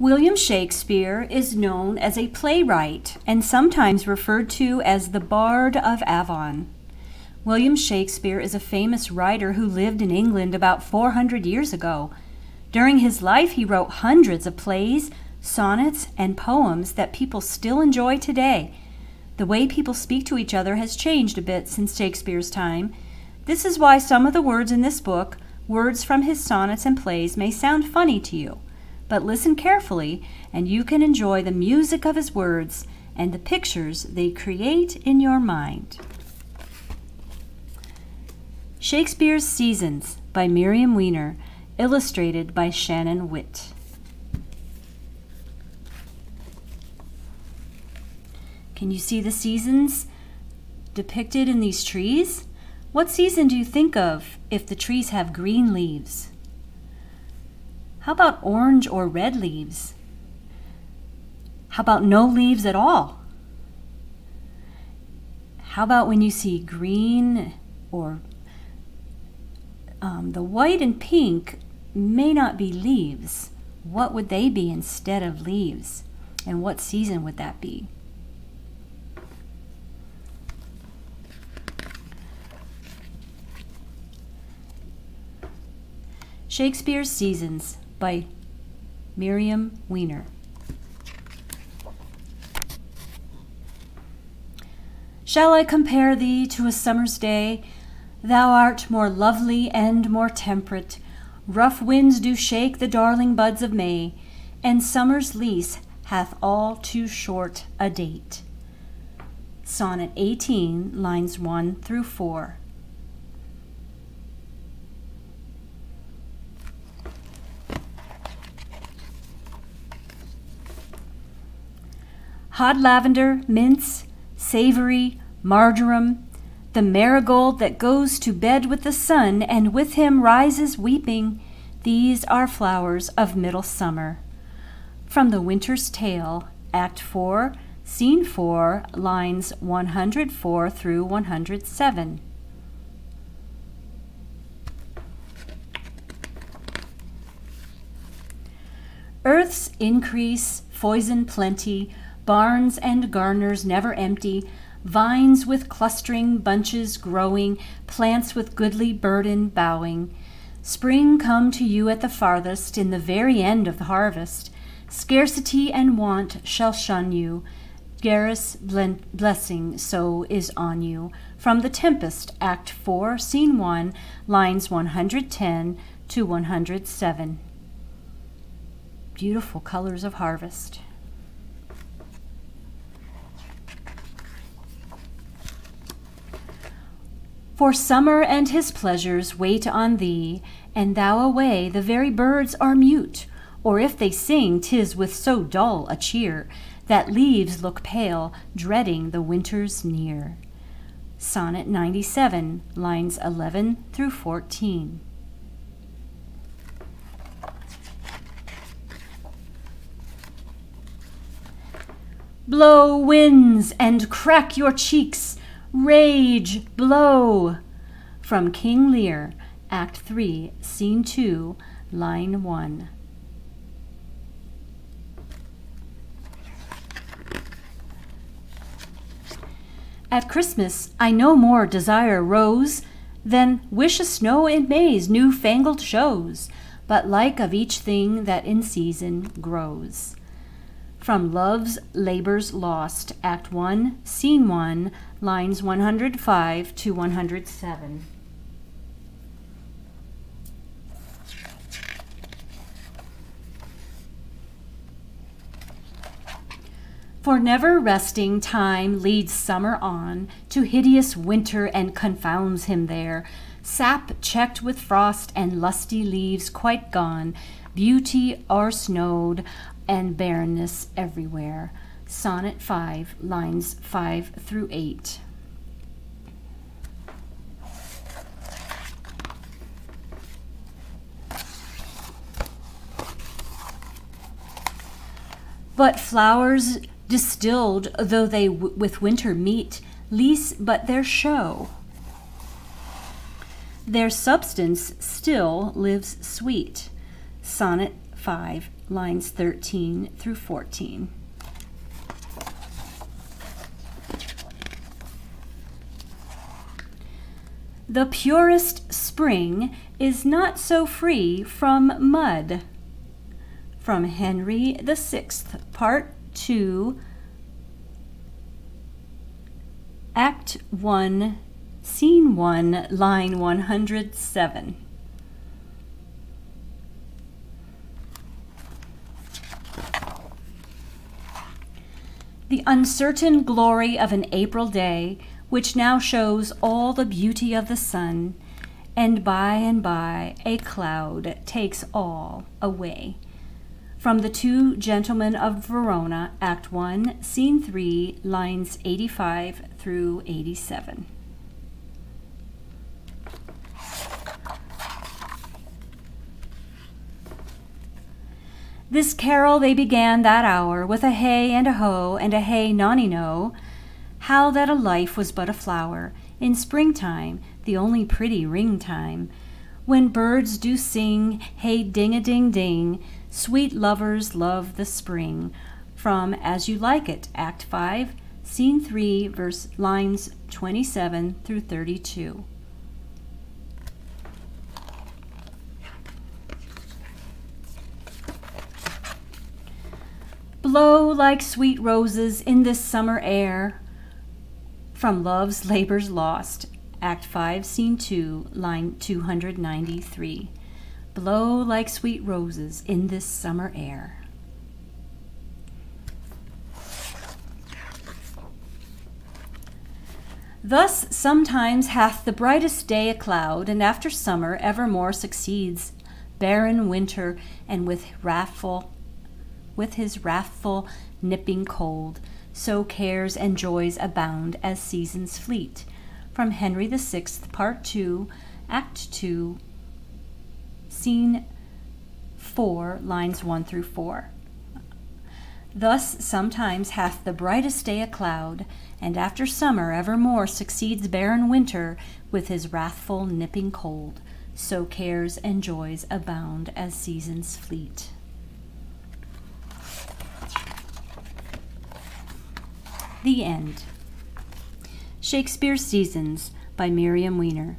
William Shakespeare is known as a playwright and sometimes referred to as the Bard of Avon. William Shakespeare is a famous writer who lived in England about 400 years ago. During his life, he wrote hundreds of plays, sonnets, and poems that people still enjoy today. The way people speak to each other has changed a bit since Shakespeare's time. This is why some of the words in this book, words from his sonnets and plays, may sound funny to you. But listen carefully, and you can enjoy the music of his words and the pictures they create in your mind. Shakespeare's Seasons by Miriam Weiner, illustrated by Shannon Witt. Can you see the seasons depicted in these trees? What season do you think of if the trees have green leaves? How about orange or red leaves? How about no leaves at all? How about when you see green or um, the white and pink may not be leaves. What would they be instead of leaves? And what season would that be? Shakespeare's Seasons by Miriam Weiner. Shall I compare thee to a summer's day? Thou art more lovely and more temperate. Rough winds do shake the darling buds of May, and summer's lease hath all too short a date. Sonnet 18, lines 1 through 4. Hot lavender, mints, savory, marjoram, the marigold that goes to bed with the sun and with him rises weeping, these are flowers of middle summer. From The Winter's Tale, Act 4, Scene 4, lines 104 through 107. Earth's increase, foison plenty, barns and garners never empty, vines with clustering bunches growing, plants with goodly burden bowing. Spring come to you at the farthest, in the very end of the harvest. Scarcity and want shall shun you. Garrus blessing so is on you. From The Tempest, Act 4, Scene 1, lines 110 to 107. Beautiful colors of harvest. For summer and his pleasures wait on thee, and thou away the very birds are mute, or if they sing, tis with so dull a cheer that leaves look pale, dreading the winter's near. Sonnet 97, lines 11 through 14. Blow winds and crack your cheeks Rage, blow! From King Lear, Act 3, Scene 2, Line 1. At Christmas I no more desire rose Than wish a snow in May's new fangled shows, But like of each thing that in season grows. From Love's Labours Lost, Act 1, Scene 1, lines 105 to 107. For never resting time leads summer on to hideous winter and confounds him there. Sap checked with frost and lusty leaves quite gone, beauty o'ersnowed and barrenness everywhere. Sonnet 5, lines 5 through 8. But flowers distilled, though they with winter meet, lease but their show. Their substance still lives sweet. Sonnet 5, lines 13 through 14. The purest spring is not so free from mud. From Henry VI, Part 2, Act 1, Scene 1, line 107. The uncertain glory of an April day, which now shows all the beauty of the sun, and by and by a cloud takes all away. From the Two Gentlemen of Verona, Act 1, Scene 3, lines 85 through 87. This carol they began that hour with a hey and a ho and a hey nonny no. How that a life was but a flower in springtime, the only pretty ring time. When birds do sing, hey ding a ding ding, sweet lovers love the spring. From As You Like It, Act 5, Scene 3, verse lines 27 through 32. Blow like sweet roses in this summer air. From Love's Labors Lost, Act 5, Scene 2, line 293. Blow like sweet roses in this summer air. Thus sometimes hath the brightest day a cloud, and after summer evermore succeeds barren winter, and with wrathful with his wrathful, nipping cold, so cares and joys abound as seasons fleet. From Henry VI, Part 2, Act 2, Scene 4, lines 1 through 4. Thus sometimes hath the brightest day a cloud, and after summer evermore succeeds barren winter with his wrathful nipping cold. So cares and joys abound as seasons fleet. The End. Shakespeare's Seasons by Miriam Weiner.